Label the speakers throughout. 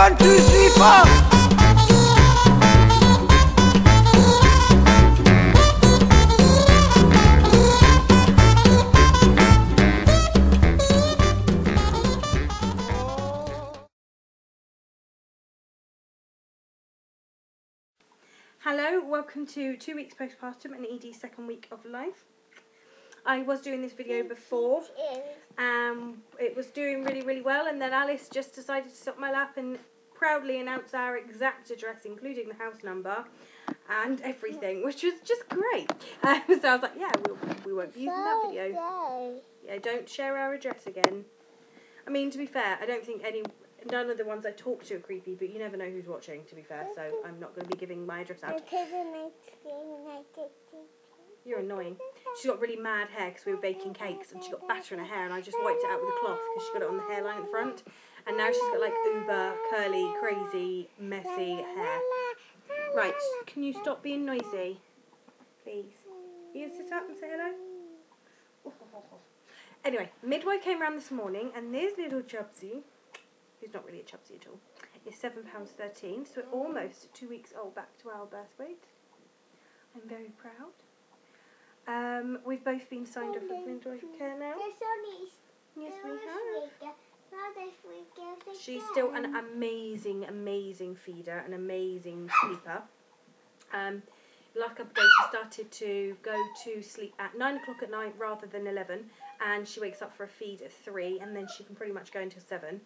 Speaker 1: One, two, three, four.
Speaker 2: Hello, welcome to two weeks postpartum and Edie's second week of life. I was doing this video before, and it was doing really, really well, and then Alice just decided to sit on my lap and proudly announce our exact address, including the house number and everything, which was just great. Um, so I was like, yeah, we'll, we won't be using that video. Yeah, don't share our address again. I mean, to be fair, I don't think any, none of the ones I talk to are creepy, but you never know who's watching, to be fair, so I'm not going to be giving my address out. You're annoying. She's got really mad hair because we were baking cakes and she got batter in her hair and I just wiped it out with a cloth because she got it on the hairline at the front. And now she's got like uber, curly, crazy, messy hair. Right, can you stop being noisy? Please. You gonna sit up and say hello? Anyway, midwife came round this morning and there's little Chubsy, who's not really a Chubsy at all, is £7.13, so we're almost two weeks old back to our birth weight. I'm very proud. Um, we've both been signed off with midwife care now. Yes, we have. She's still an amazing, amazing feeder, an amazing sleeper. Um, like a day, she started to go to sleep at nine o'clock at night rather than eleven, and she wakes up for a feed at three, and then she can pretty much go until seven.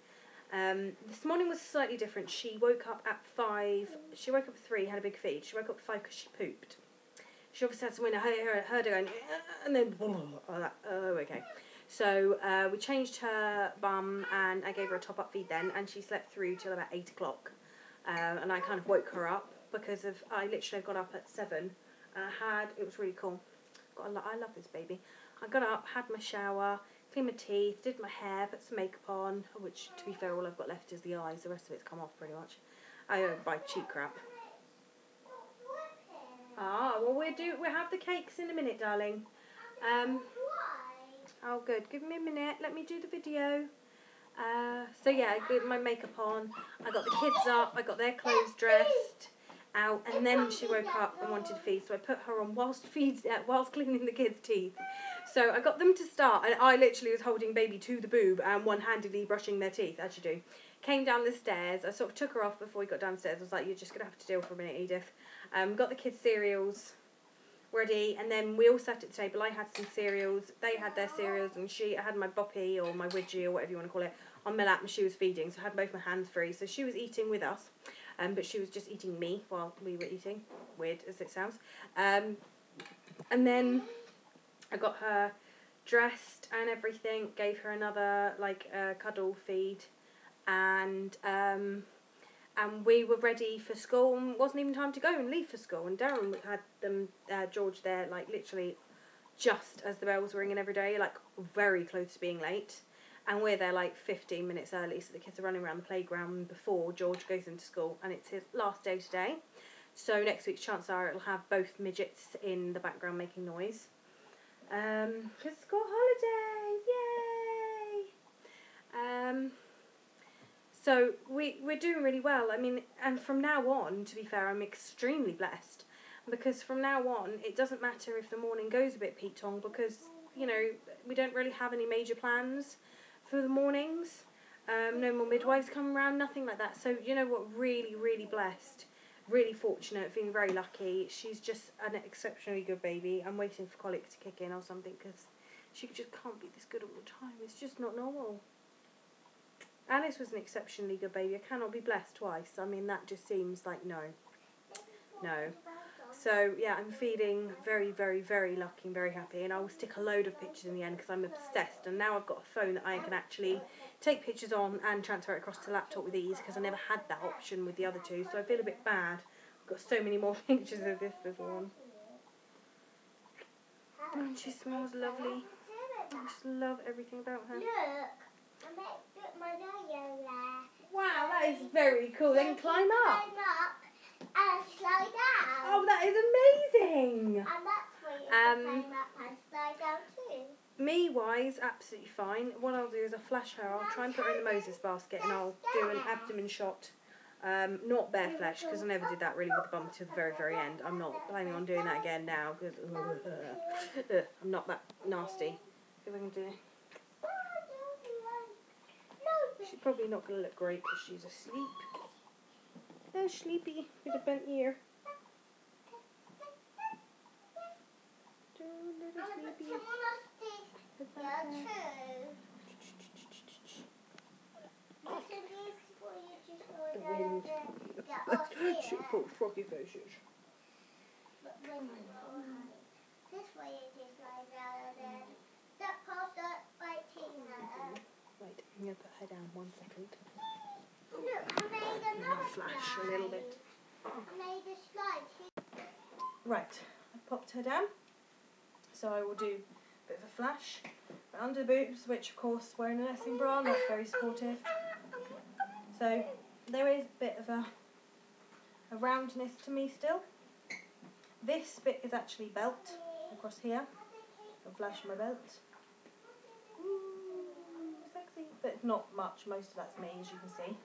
Speaker 2: Um, this morning was slightly different. She woke up at five. She woke up at three, had a big feed. She woke up at five because she pooped. She obviously had someone heard her, heard her going, "Uh," and then oh, okay. So uh, we changed her bum and I gave her a top up feed then, and she slept through till about eight o'clock. Um, and I kind of woke her up because of I literally got up at seven. And I had it was really cool. Got a lo- I love this baby. I got up, had my shower, cleaned my teeth, did my hair, put some makeup on. Which, to be fair, all I've got left is the eyes. The rest of it's come off pretty much. I don't buy cheap crap. Well we do. We have the cakes in a minute, darling. Um, Oh, good. Give me a minute. Let me do the video. Uh, so yeah, I got my makeup on. I got the kids up. I got their clothes dressed out, and then she woke up and wanted to feed. So I put her on whilst feed, uh, whilst cleaning the kids' teeth. So I got them to start, and I literally was holding baby to the boob and one-handedly brushing their teeth, as you do. Came down the stairs. I sort of took her off before we got downstairs. I was like, "You're just gonna have to deal for a minute, Edith." Um, got the kids' cereals ready. And then we all sat at the table. I had some cereals. They had their cereals and she I had my boppy or my widgie or whatever you want to call it on my lap and she was feeding. So I had both my hands free. So she was eating with us um, but she was just eating me while we were eating. Weird as it sounds. Um, and then I got her dressed and everything gave her another like uh, cuddle feed. And um, and we were ready for school and wasn't even time to go and leave for school. And Darren had them uh, George there like literally just as the bells were ringing every day like very close to being late. And we're there like 15 minutes early so the kids are running around the playground before George goes into school and it's his last day today. So next week's chance are it'll have both midgets in the background making noise. Um it's school holiday yay! Um so we we're doing really well. I mean, and from now on, to be fair, I'm extremely blessed because from now on, it doesn't matter if the morning goes a bit Pete Tong because you know we don't really have any major plans for the mornings. Um, no more midwives coming around, nothing like that. So you know what? Really, really blessed, really fortunate, feeling very lucky. She's just an exceptionally good baby. I'm waiting for colic to kick in or something because she just can't be this good all the time. It's just not normal. Alice was an exceptionally good baby. I cannot be blessed twice. I mean, that just seems like no. No. So, yeah, I'm feeling very, very, very lucky and very happy. And I will stick a load of pictures in the end because I'm obsessed. And now I've got a phone that I can actually take pictures on and transfer it across to laptop with ease because I never had that option with the other two. So I feel a bit bad. I've got so many more pictures of this little one. And she smells lovely. I just love everything about her.
Speaker 3: Look, I might put my yo there.
Speaker 2: Wow, that is very cool. Then climb up.
Speaker 3: Climb up and slide down.
Speaker 2: Oh, that is amazing.
Speaker 3: And that's where you can
Speaker 2: Um,
Speaker 3: climb up and slide down too.
Speaker 2: Me wise, absolutely fine. What I'll do is I'll flash her. I'll try and put her in the Moses basket and I'll do an abdomen shot Um, not bare flesh because I never did that really with the bum to the very very end. I'm not planning on doing that again now because I'm not that nasty. See if I can do. She's probably not going to look great because she's asleep. Oh, sleepy with a bent ear. Oh, little sleepy. The wind. She put froggy faces.
Speaker 3: This way it is like that, and then that past that by Tina.
Speaker 2: Right, I'm going to put her down one second.
Speaker 3: Look, I made
Speaker 2: I'm
Speaker 3: another
Speaker 2: going to flash a little bit.
Speaker 3: I made a slide.
Speaker 2: Right, I popped her down. So I will do a bit of a flash. But under the boobs, which of course wearing a nursing bra, not very supportive. So there is a bit of a, a roundness to me still. This bit is actually belt across here. I'll flash my belt. But not much, most of that's me as you can see.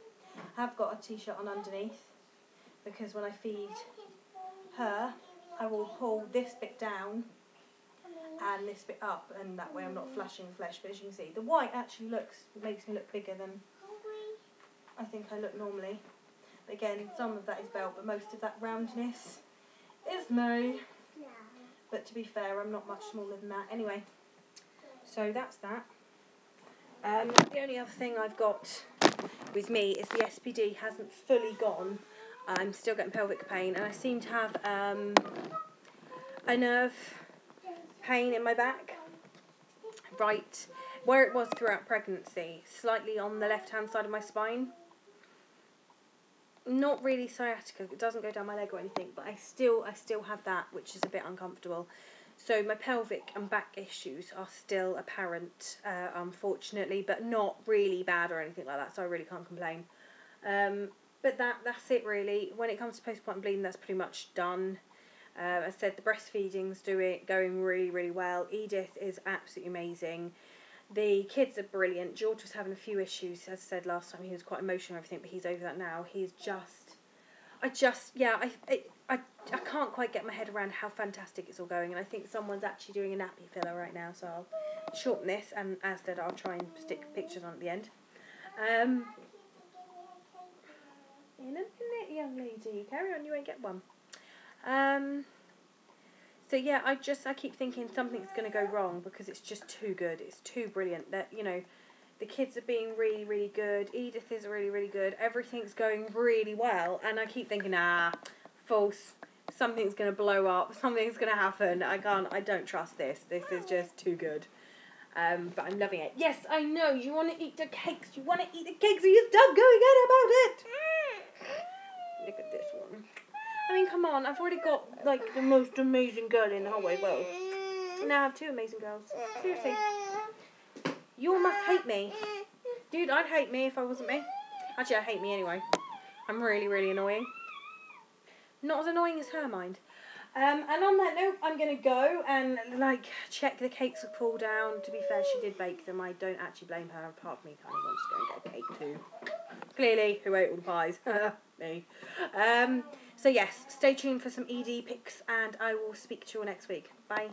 Speaker 2: I have got a t-shirt on underneath because when I feed her, I will pull this bit down and this bit up and that way I'm not flashing flesh. But as you can see the white actually looks makes me look bigger than I think I look normally. Again some of that is belt but most of that roundness is me but to be fair I'm not much smaller than that. Anyway so that's that um, the only other thing I've got with me is the SPD hasn't fully gone I'm still getting pelvic pain and I seem to have um, a nerve pain in my back, right where it was throughout pregnancy, slightly on the left hand side of my spine. Not really sciatica, it doesn't go down my leg or anything, but I still I still have that, which is a bit uncomfortable. So my pelvic and back issues are still apparent, uh, unfortunately, but not really bad or anything like that. So I really can't complain. Um, but that that's it really. When it comes to postpartum bleeding, that's pretty much done. Uh, I said the breastfeeding's doing going really really well. Edith is absolutely amazing. The kids are brilliant. George was having a few issues, as I said last time. He was quite emotional and everything, but he's over that now. He's just, I just yeah, I I I, can't quite get my head around how fantastic it's all going, and I think someone's actually doing a nappy filler right now. So I'll shorten this, and as said, I'll try and stick pictures on at the end. Um, in a minute, young lady. Carry on, you won't get one. Um, so yeah, I just I keep thinking something's going to go wrong because it's just too good. It's too brilliant. That you know, the kids are being really really good. Edith is really really good. Everything's going really well, and I keep thinking, ah, false. Something's going to blow up. Something's going to happen. I can't. I don't trust this. This is just too good. Um, but I'm loving it. Yes, I know. You want to eat the cakes. You want to eat the cakes. So you stop going on about it. Look at this one. I mean, come on. I've already got like the most amazing girl in the whole wide world. Now I have two amazing girls. Seriously. You must hate me. Dude, I'd hate me if I wasn't me. Actually, I hate me anyway. I'm really, really annoying. Not as annoying as her, mind. Um, and on that note, I'm going to go and like check the cakes are cooled down. To be fair, she did bake them. I don't actually blame her. Apart from me kind of wants to go and get a cake too. Clearly, who ate all the pies? me. Um, so yes, stay tuned for some Edie pics, and I will speak to you all next week. Bye.